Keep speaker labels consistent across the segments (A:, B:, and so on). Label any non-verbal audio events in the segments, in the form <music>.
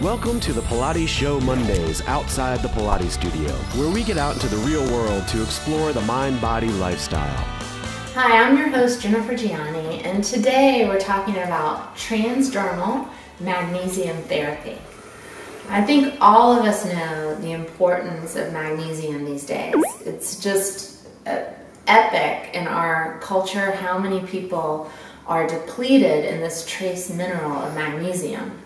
A: Welcome to the Pilates Show Mondays outside the Pilates studio, where we get out into the real world to explore the mind body lifestyle.
B: Hi, I'm your host Jennifer Gianni, and today we're talking about transdermal magnesium therapy. I think all of us know the importance of magnesium these days. It's just uh, epic in our culture how many people are depleted in this trace mineral of magnesium.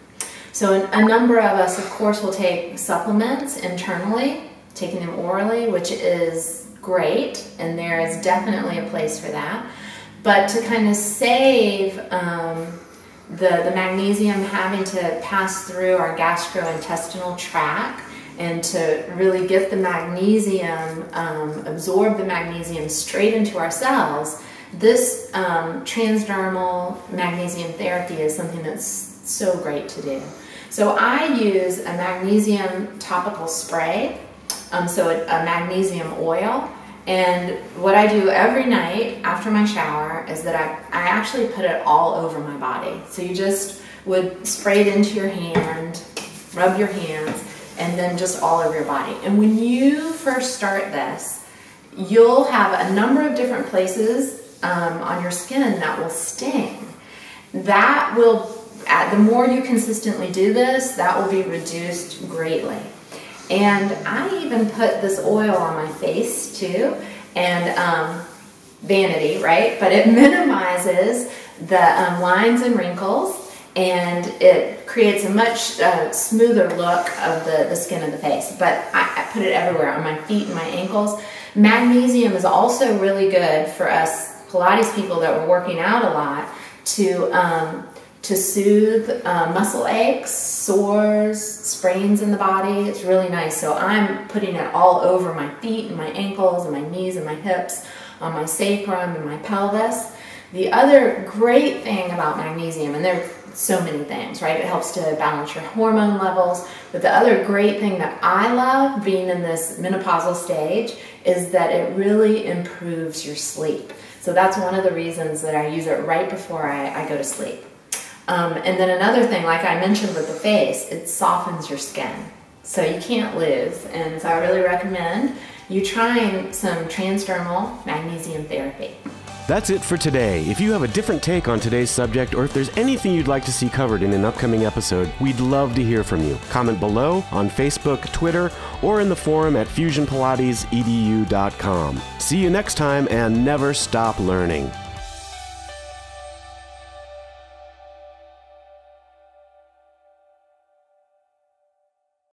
B: So a number of us, of course, will take supplements internally, taking them orally, which is great, and there is definitely a place for that. But to kind of save um, the, the magnesium having to pass through our gastrointestinal tract and to really get the magnesium, um, absorb the magnesium straight into our cells, this um, transdermal magnesium therapy is something that's so great to do. So I use a magnesium topical spray, um, so a, a magnesium oil, and what I do every night after my shower is that I, I actually put it all over my body. So you just would spray it into your hand, rub your hands, and then just all over your body. And when you first start this, you'll have a number of different places um, on your skin that will sting. That will, the more you consistently do this, that will be reduced greatly. And I even put this oil on my face too, and um, vanity, right? But it <laughs> minimizes the um, lines and wrinkles and it creates a much uh, smoother look of the, the skin of the face. But I, I, put it everywhere on my feet and my ankles. Magnesium is also really good for us Pilates people that were working out a lot to um, to soothe uh, muscle aches, sores, sprains in the body. It's really nice. So I'm putting it all over my feet and my ankles and my knees and my hips, on my sacrum and my pelvis. The other great thing about magnesium, and there are so many things, right? It helps to balance your hormone levels. But the other great thing that I love being in this menopausal stage is that it really improves your sleep. So that's one of the reasons that I use it right before I, I go to sleep. Um, and then another thing, like I mentioned with the face, it softens your skin. So you can't lose. And so I really recommend you trying some transdermal magnesium therapy.
A: That's it for today. If you have a different take on today's subject or if there's anything you'd like to see covered in an upcoming episode, we'd love to hear from you. Comment below on Facebook, Twitter, or in the forum at fusionpilatesedu.com. See you next time and never stop learning.